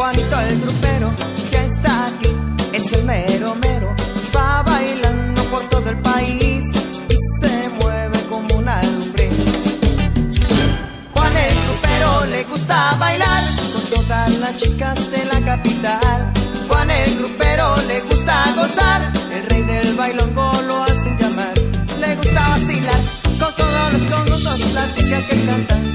Juanito el grupero ya está aquí, es el mero mero, va bailando por todo el país y se mueve como una lumbre. Juan el grupero le gusta bailar con todas las chicas de la capital. Juan el grupero le gusta gozar, el rey del bailongo lo hacen llamar. Le gusta vacilar con todos los conjuntos, plática que el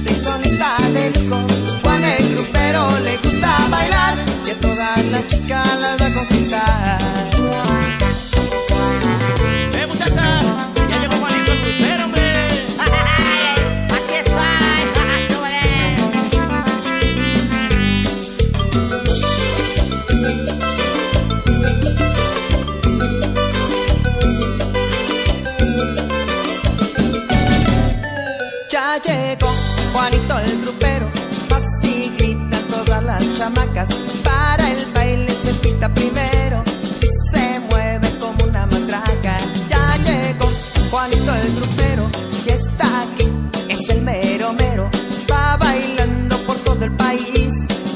Para el baile se pita primero y se mueve como una matraca. Ya llegó Juanito el grupero, ya está aquí, es el mero mero. Va bailando por todo el país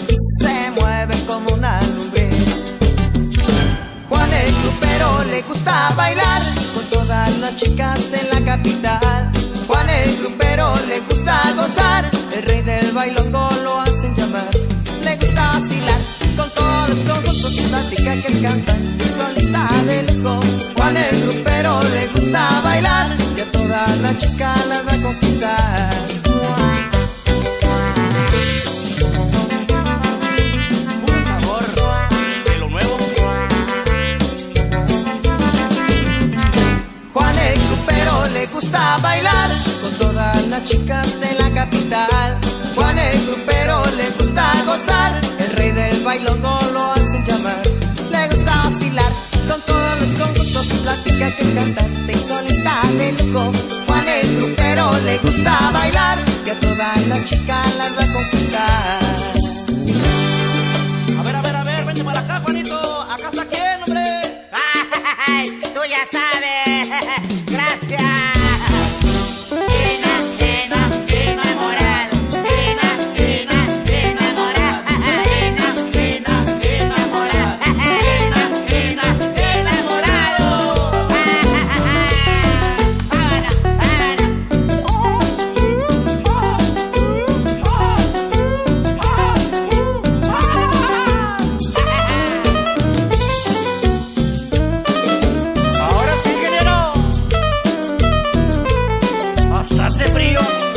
y se mueve como una lumbre. Juan el grupero le gusta bailar con todas las chicas de la capital. Juan el grupero le gusta gozar, y solista del lujo. Juan el grupero le gusta bailar y a todas las chicas las va a conquistar. Puro sabor de lo nuevo. Juan el grupero le gusta bailar con todas las chicas de la capital. Juan el grupero le gusta gozar, el rey del bailongo plática que el cantante y solista de lujo. Juan el grupero le gusta bailar y a todas las chicas las va a conquistar. hace frío.